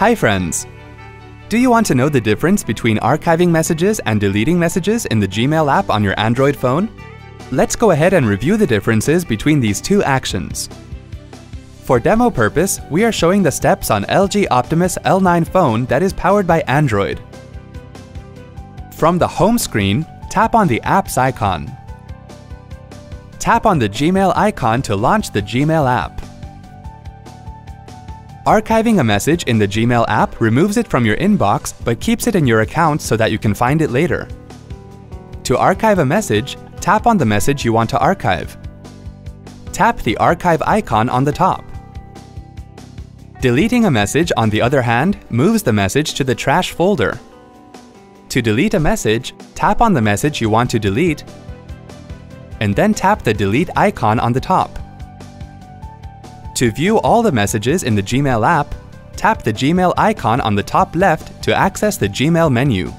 Hi friends! Do you want to know the difference between archiving messages and deleting messages in the Gmail app on your Android phone? Let's go ahead and review the differences between these two actions. For demo purpose, we are showing the steps on LG Optimus L9 phone that is powered by Android. From the home screen, tap on the Apps icon. Tap on the Gmail icon to launch the Gmail app. Archiving a message in the Gmail app removes it from your inbox but keeps it in your account so that you can find it later. To archive a message, tap on the message you want to archive. Tap the archive icon on the top. Deleting a message, on the other hand, moves the message to the trash folder. To delete a message, tap on the message you want to delete and then tap the delete icon on the top. To view all the messages in the Gmail app, tap the Gmail icon on the top left to access the Gmail menu.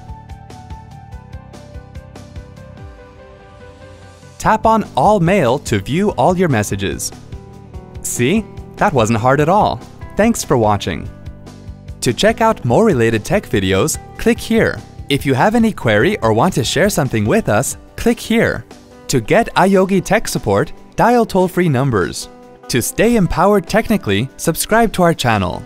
Tap on All Mail to view all your messages. See? That wasn't hard at all. Thanks for watching. To check out more related tech videos, click here. If you have any query or want to share something with us, click here. To get iYogi tech support, dial toll-free numbers. To stay empowered technically, subscribe to our channel.